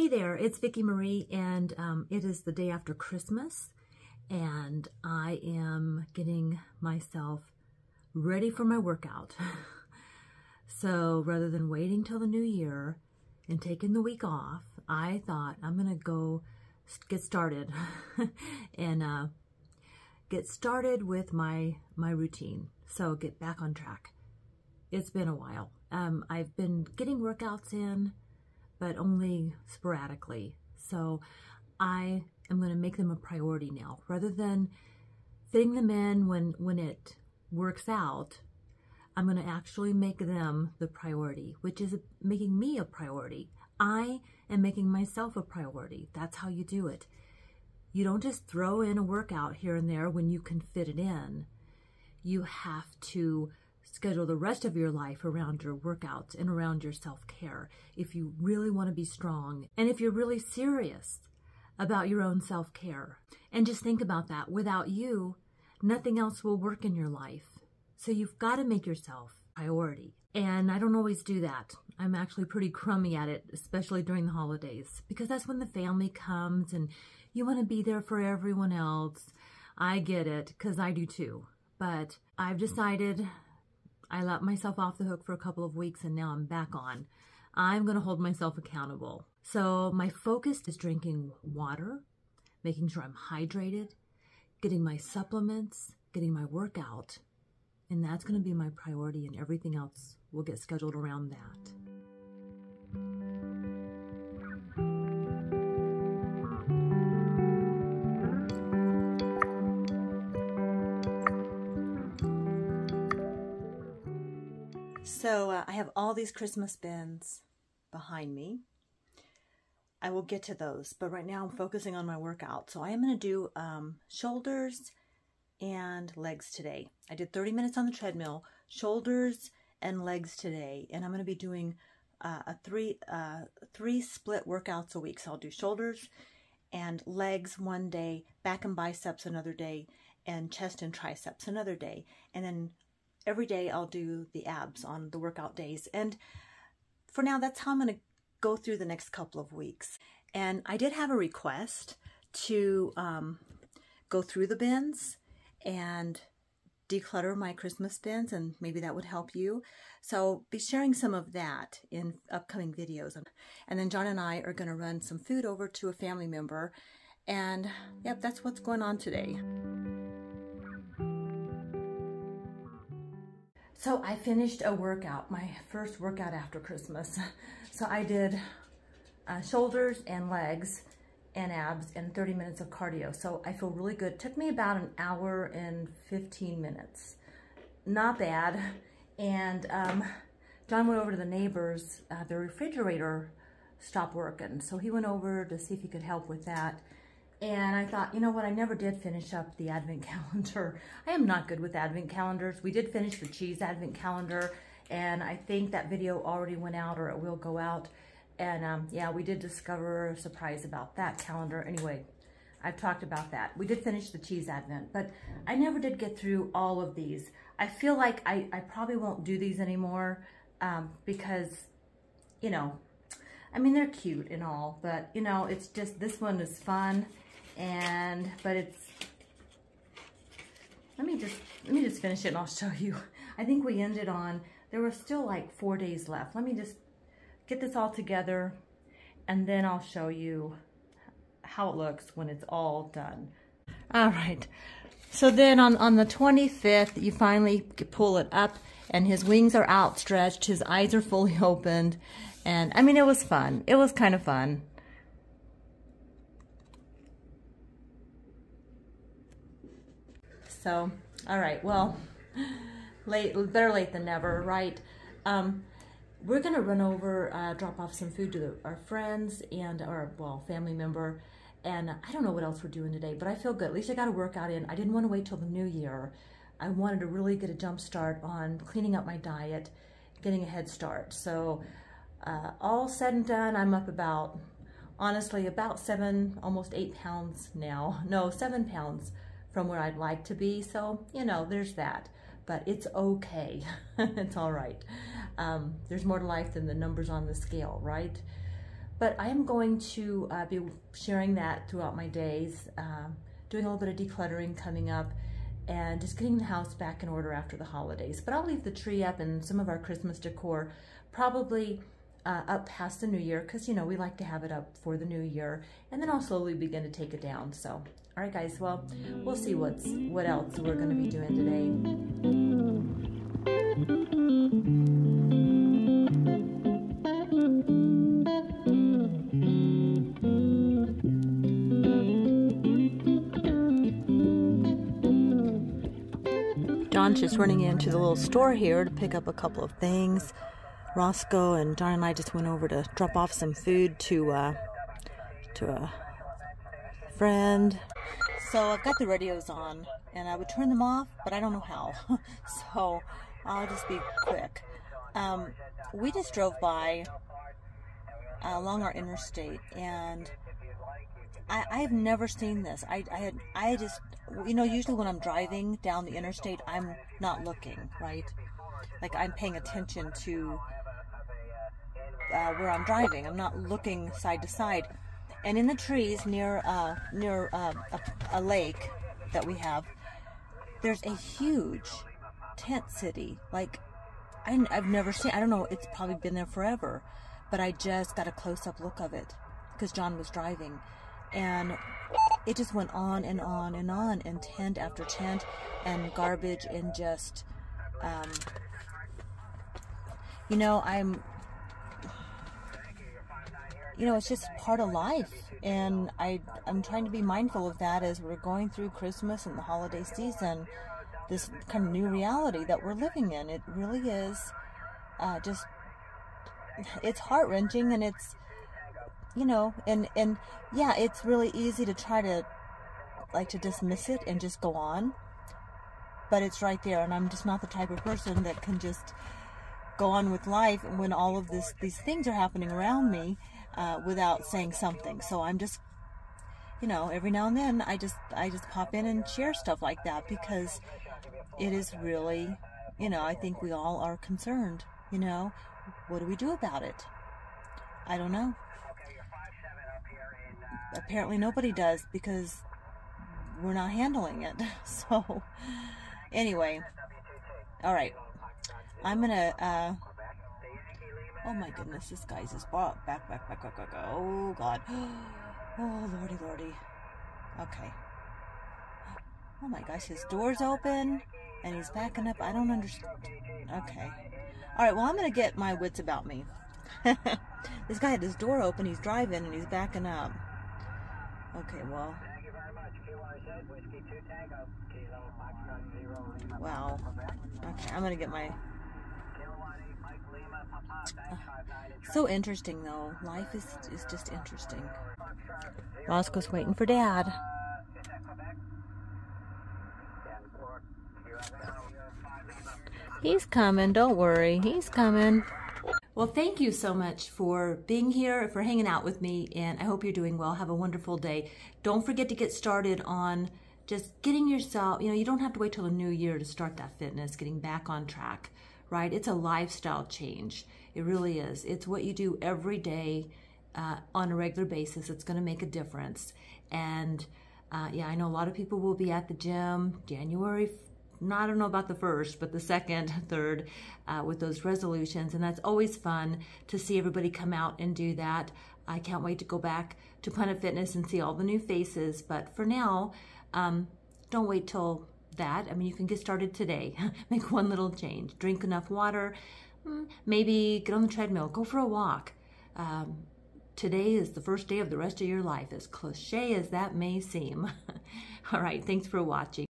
Hey there, it's Vicki Marie, and um, it is the day after Christmas, and I am getting myself ready for my workout. so rather than waiting till the new year and taking the week off, I thought I'm gonna go get started and uh, get started with my my routine. So get back on track. It's been a while. Um, I've been getting workouts in but only sporadically. So I am going to make them a priority now rather than fitting them in when, when it works out. I'm going to actually make them the priority, which is making me a priority. I am making myself a priority. That's how you do it. You don't just throw in a workout here and there when you can fit it in. You have to schedule the rest of your life around your workouts and around your self-care if you really want to be strong and if you're really serious about your own self-care. And just think about that. Without you, nothing else will work in your life. So you've got to make yourself priority. And I don't always do that. I'm actually pretty crummy at it, especially during the holidays, because that's when the family comes and you want to be there for everyone else. I get it, because I do too. But I've decided I let myself off the hook for a couple of weeks and now I'm back on. I'm going to hold myself accountable. So my focus is drinking water, making sure I'm hydrated, getting my supplements, getting my workout. And that's going to be my priority and everything else will get scheduled around that. So uh, I have all these Christmas bins behind me. I will get to those, but right now I'm focusing on my workout. So I am going to do um, shoulders and legs today. I did 30 minutes on the treadmill, shoulders and legs today, and I'm going to be doing uh, a three uh, three split workouts a week. So I'll do shoulders and legs one day, back and biceps another day, and chest and triceps another day, and then every day I'll do the abs on the workout days. And for now, that's how I'm going to go through the next couple of weeks. And I did have a request to um, go through the bins and declutter my Christmas bins and maybe that would help you. So be sharing some of that in upcoming videos. And then John and I are going to run some food over to a family member. And yep, that's what's going on today. So I finished a workout, my first workout after Christmas. So I did uh, shoulders and legs and abs and 30 minutes of cardio. So I feel really good. Took me about an hour and 15 minutes. Not bad. And um, John went over to the neighbors. Uh, the refrigerator stopped working. So he went over to see if he could help with that. And I thought, you know what, I never did finish up the advent calendar. I am not good with advent calendars. We did finish the cheese advent calendar, and I think that video already went out or it will go out. And um, yeah, we did discover a surprise about that calendar. Anyway, I've talked about that. We did finish the cheese advent, but I never did get through all of these. I feel like I, I probably won't do these anymore um, because, you know, I mean, they're cute and all, but, you know, it's just, this one is fun and but it's let me just let me just finish it and I'll show you. I think we ended on there were still like four days left. Let me just get this all together and then I'll show you how it looks when it's all done. All right. So then on on the 25th you finally pull it up and his wings are outstretched. His eyes are fully opened. And I mean it was fun. It was kind of fun So, all right, well, late, better late than never, right? Um, we're gonna run over, uh, drop off some food to the, our friends and our, well, family member. And I don't know what else we're doing today, but I feel good. At least I got a workout in. I didn't want to wait till the new year. I wanted to really get a jump start on cleaning up my diet, getting a head start. So uh, all said and done, I'm up about, honestly, about seven, almost eight pounds now. No, seven pounds from where I'd like to be. So, you know, there's that. But it's okay. it's all right. Um, there's more to life than the numbers on the scale, right? But I am going to uh, be sharing that throughout my days, um, doing a little bit of decluttering coming up, and just getting the house back in order after the holidays. But I'll leave the tree up and some of our Christmas decor probably uh, up past the new year because, you know, we like to have it up for the new year. And then I'll slowly begin to take it down. So, all right, guys, well, we'll see what's what else we're going to be doing today. John's just running into the little store here to pick up a couple of things. Roscoe and John and I just went over to drop off some food to uh, to a friend. So I've got the radios on, and I would turn them off, but I don't know how. so I'll just be quick. Um, we just drove by uh, along our interstate, and I, I have never seen this. I, I had I just you know usually when I'm driving down the interstate, I'm not looking right. Like I'm paying attention to uh, where I'm driving. I'm not looking side to side. And in the trees near uh, near uh, a, a lake that we have, there's a huge tent city. Like I, I've never seen. I don't know. It's probably been there forever, but I just got a close up look of it because John was driving and it just went on and on and on and tent after tent and garbage and just um, you know i'm you know it's just part of life. And i i'm trying to be mindful of that as we're going through christmas and the holiday season this kind of new reality that we're living in. It really is uh, just it's heart-wrenching and it's you know, and and yeah, it's really easy to try to like to dismiss it and just go on. But it's right there and I'm just not the type of person that can just go on with life when all of this these things are happening around me uh, without saying something. So I'm just you know, every now and then I just I just pop in and share stuff like that because it is really, you know, I think we all are concerned, you know. What do we do about it? I don't know apparently nobody does because we're not handling it. So, anyway, all right. I'm gonna. Uh, oh my goodness, this guy's just back, back, back, back, back, back. Oh God. Oh lordy, lordy. Okay. Oh my gosh, his door's open and he's backing up. I don't understand. Okay. All right. Well, I'm gonna get my wits about me. this guy had his door open. He's driving and he's backing up. Okay, well. Wow. Okay, I'm gonna get my. Uh, so interesting though. Life is is just interesting. Roscoe's waiting for Dad. He's coming. Don't worry. He's coming. Well, thank you so much for being here, for hanging out with me, and I hope you're doing well. Have a wonderful day. Don't forget to get started on just getting yourself, you know, you don't have to wait till the new year to start that fitness, getting back on track, right? It's a lifestyle change. It really is. It's what you do every day uh, on a regular basis. It's going to make a difference. And uh, yeah, I know a lot of people will be at the gym January I don't know about the first, but the second, third, uh, with those resolutions. And that's always fun to see everybody come out and do that. I can't wait to go back to Planet Fitness and see all the new faces. But for now, um, don't wait till that. I mean, you can get started today. Make one little change. Drink enough water. Hmm, maybe get on the treadmill. Go for a walk. Um, today is the first day of the rest of your life, as cliche as that may seem. all right, thanks for watching.